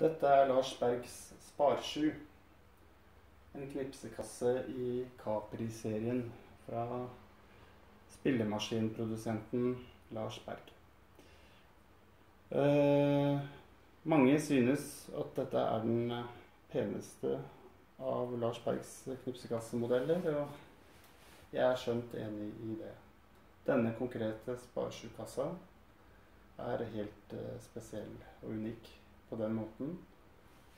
Dette er Lars Bergs Sparsju. En knipsekasse i Capri-serien fra spillemaskinprodusenten Lars Berg. Eh, mange synes at dette er den peneste av Lars Bergs knipsekassemodeller, og jeg er skjønt enig i det. Denne konkrete Sparsju-kassa er helt eh, spesiell og unik på den måten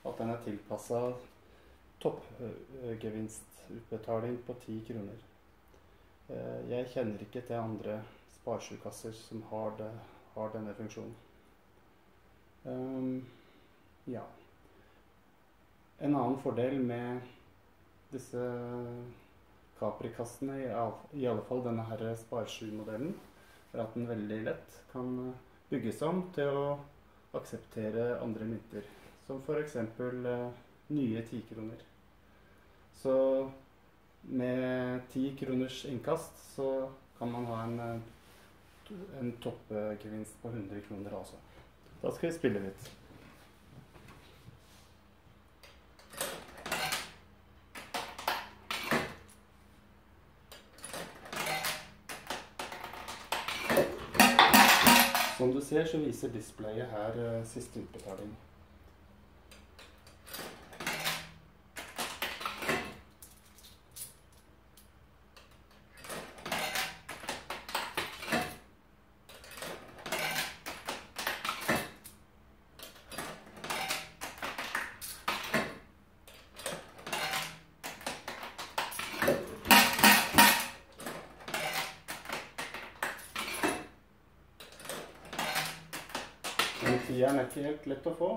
at den er tilpassa toppgevinstutbetaling på ti kroner. Eh, jeg kjenner ikke til andre sparesjukasser som har, det, har, denne funksjonen. Um, ja. En annen fordel med disse Capri-kassene, i alle fall denne Spar 7-modellen, er at den veldig lett kan bygges om til å akseptere andre mynter. Som f.eks. Eh, nye tikroner. Så med ti kroners innkast så kan man ha en, eh, en toppgevinst på 100 kroner også. Da skal vi spille litt. Som du ser, så viser displayet her uh, siste utbetaling. Men tieren er ikke helt lett å få.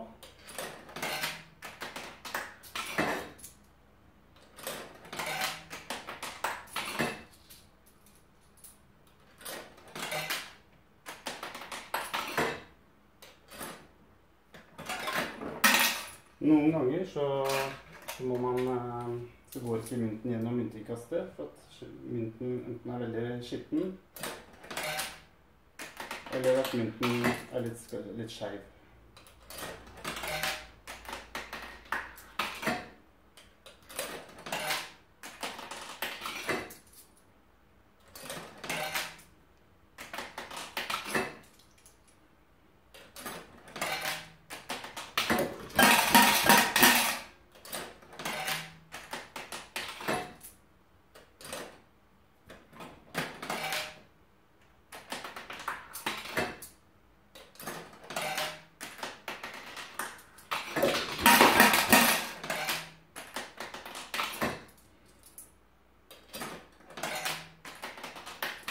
Noen ganger så, så må man eh, så går ikke mynten gjennom myntekastet, for at mynten enten er veldig skitten eller at mynten er litt, litt skeiv.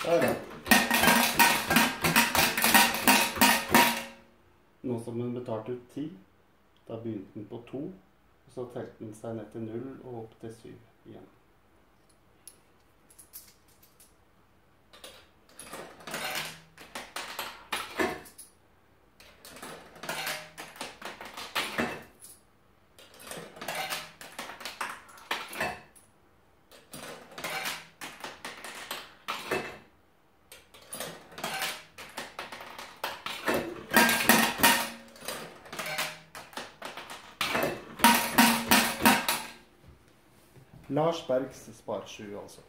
Der, ja. Nå betalte ut ti, da begynte den på to. Og så telte den seg ned til null og opp til syv igjen. Lars Bergs Sparsju, altså.